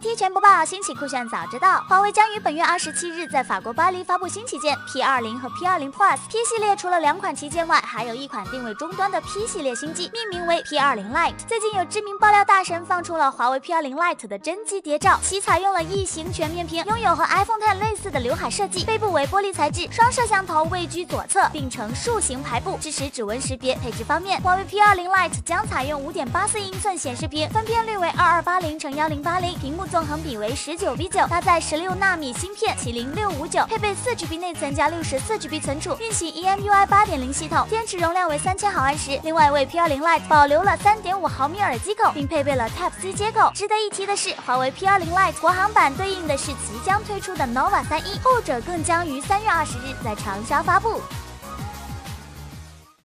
提前播报，新奇酷炫早知道。华为将于本月二十七日在法国巴黎发布新旗舰 P 二零和 P 二零 Plus。P 系列除了两款旗舰外，还有一款定位终端的 P 系列新机，命名为 P 二零 Lite。最近有知名爆料大神放出了华为 P 二零 Lite 的真机谍照，其采用了异形全面屏，拥有和 iPhone Ten 类似的刘海设计，背部为玻璃材质，双摄像头位居左侧，并呈竖形排布，支持指纹识别。配置方面，华为 P 二零 Lite 将采用五点八四英寸显示屏，分辨率为二二八零乘幺零八零，屏幕纵横比为十九比九，搭载十六纳米芯片麒麟六五九，配备四 GB 内存加六十四 GB 存储，运行 EMUI 八点零系统，电池容量为三千毫安时。另外为 P 二零 Lite 保留了三点五毫米耳机口，并配备了 Type C 接口。值得一提的是，华为 P 二零 Lite 国行版对应的是即将推出的 Nova 三一，后者更将于三月二十日在长沙发布。